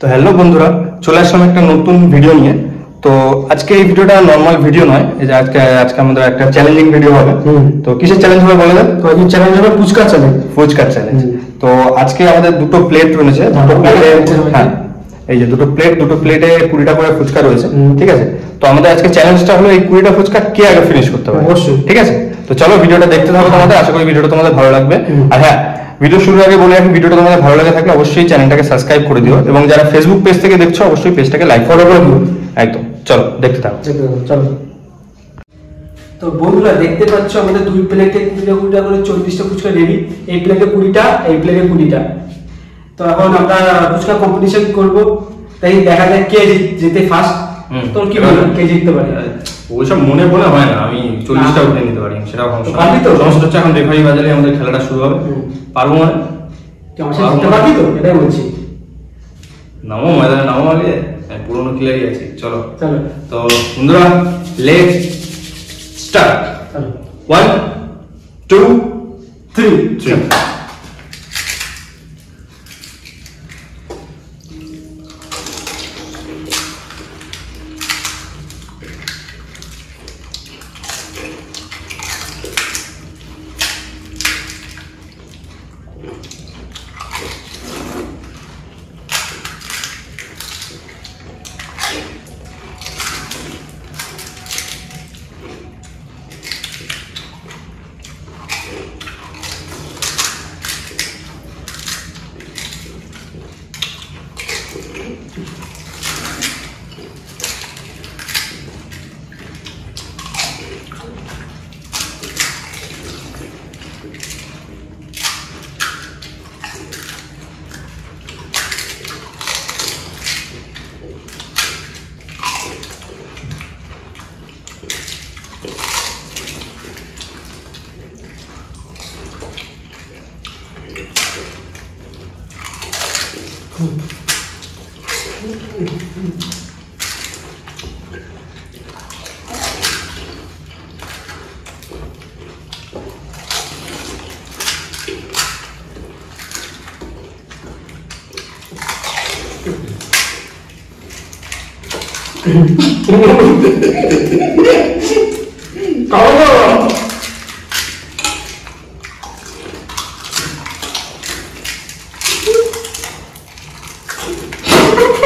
তো হ্যালো বন্ধুরা চলে আসলাম একটা নতুন ভিডিও নিয়ে। তো আজকে এই ভিডিওটা নর্মাল ভিডিও নয় এই যে আজকে আজকে আমাদের একটা চ্যালেঞ্জিং ভিডিও হবে। তো কিসের চ্যালেঞ্জ হবে বলে দেন তো আজকে চ্যালেঞ্জ হবে ফুচকা চ্যালেঞ্জ ফুচকার চ্যালেঞ্জ। তো আজকে আমাদের দুটো প্লেট রয়েছে দুটো প্লেটে হ্যাঁ এই যে দুটো প্লেট দুটো প্লেটে কুড়িটা করে ফুচকা রয়েছে। ঠিক আছে? তো আমাদের আজকে চ্যালেঞ্জটা হলো এই কুড়িটা ফুচকা কে আগে ফিনিশ করতে পারে? অবশ্যই। ঠিক আছে? তো চলো ভিডিওটা দেখতে থাকো তোমাদের আশা করি ভিডিওটা তোমাদের ভালো লাগবে। আর হ্যাঁ ভিডিও শুরুর আগে বলে রাখি ভিডিওটা তোমাদের ভালো লাগে থাকলে অবশ্যই চ্যানেলটাকে সাবস্ক্রাইব করে দিও এবং যারা ফেসবুক পেজ থেকে দেখছ অবশ্যই পেজটাকে লাইক ফলো করে দিও। একদম চলো দেখতে থাকো। চলো। তো বন্ধুরা দেখতে পাচ্ছ আমাদের দুই প্লেটে কুড়িটা কুড়িটা করে চল্লিশটা ফুচকা রেডি এই প্লেটে কুড়িটা এই প্লেটে কুড়িটা। তো এখন আমরা ফুচকা কম্পিটিশন করব। তাই দেখা যাক কে জিতে ফার্স্ট তোর কি বলব কে জিততে পারে? ওইসব মনে মনে হয় না। আমি চল্লিশটা উঠে নিতে পারি সেটা পারবি তো? সমস্যা হচ্ছে এখন রেফারি বাজারে আমাদের খেলাটা শুরু হবে। পারব মানে? পারবি তো? এটাই বলছি। নামো ময়দানে নামো আগে। হ্যাঁ, পুরোনো খেলাই আছি। চলো। চলো। তো বন্ধুরা let start one two three three Gracias. 搞错了。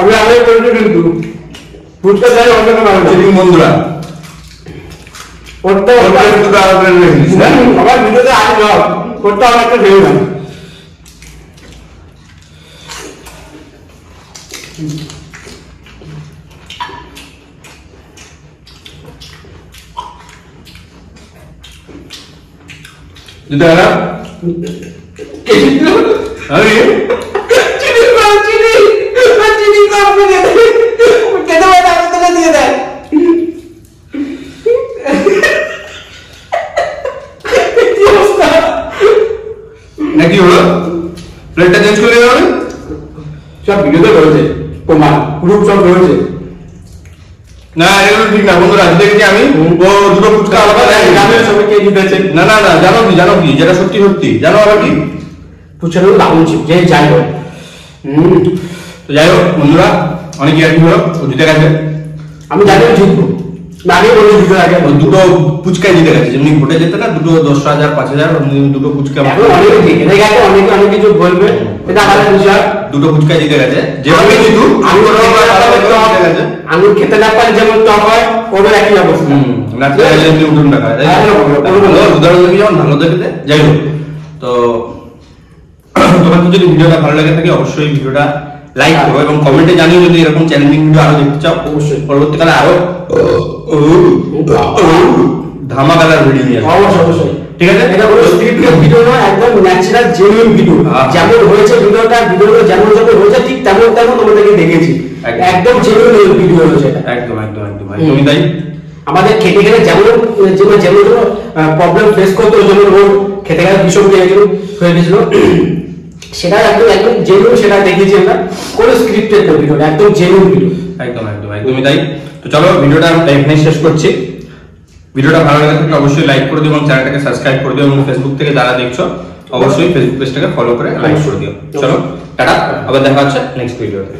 আমি আগে বলছি কিন্তু। ফুচকা চাই অন্য কোনো বন্ধুরা। করতে আমার ভিডিওতে আগে যাও করতে আমার একটা ভেবে না দিতে গেলাম আমি চিনি প্লেটটা চেঞ্জ করে দেওয়া হবে সব ভিডিওতে রয়েছে প্রমাণ গ্রুপ সব রয়েছে। না এগুলো ঠিক না বন্ধুরা আজকে দেখেছি আমি। ও দুটো ফুচকা আলাদা দেয় গ্রামের সবাই কে জিতেছে না না না জানো কি জানো কি যেটা সত্যি সত্যি জানো আবার কি? ফুচকার দারুণ ছিল যে যাই হোক। হুম। তো যাই হোক বন্ধুরা অনেক আর কি হলো ও জিতে গেছে। আমি জানি জিতবো। আমি বলি আগে দুটো ফুচকাই জিতে গেছে যেমনি ভোটে যেতে না দুটো দশ হাজার পাঁচ হাজার দুটো এখন অনেকে অনেকে কিছু বলবে এটা আমাদের বিষয়। দুটো ফুচকাই জিতে গেছে। যেভাবে জিতে আমি খেতে না পারলে যেমন টক হয় ওদের একই অবস্থা। উঠুন টাকা হ্যাঁ, তো? হ্যাঁ, হ্যাঁ। উদাহরণ দেখি যেমন ভালো দেখতে যাই হোক। তো তোমাদের যদি ভিডিওটা ভালো লাগে থাকে অবশ্যই ভিডিওটা লাইক করো এবং কমেন্টে জানিও যদি এরকম চ্যালেঞ্জিং ভিডিও আরও দেখতে চাও। অবশ্যই। পরবর্তীকালে আরও ধামাকাদার ভিডিও নিয়ে অবশ্যই অবশ্যই। ঠিক আছে? এটা কোনো স্ক্রিপ্টেড ভিডিও নয় একদম ন্যাচারাল জেনুইন ভিডিও। যেমন হয়েছে ভিডিওটা যেমন হয়েছে একদম। জেনুইন ভিডিও হয়েছে। একদম একদম একদম। একদমই তাই? আমাদের খেতে খেতে যেমন যেমন যেমন প্রবলেম ফেস করতে যেমন ওর খেতে খেতে ভীষণ হয়ে গেছিল হয়ে গেছিল। সেটা একদম একদম জেনুইন সেটা দেখিয়েছি আমরা। কোনো স্ক্রিপ্টেড ভিডিও একদম জেনুইন ভিডিও একদম একদম একদমই তাই? তো চলো ভিডিওটা এখানে শেষ করছি। ভিডিওটা ভালো লাগে থাকলে অবশ্যই লাইক করে দিও এবং চ্যানেলটাকে সাবস্ক্রাইব করে দিও এবং ফেসবুক থেকে যারা দেখছ অবশ্যই ফেসবুক পেজটাকে ফলো করে লাইক করে দিও। চলো টাটা আবার দেখা হচ্ছে নেক্সট ভিডিওতে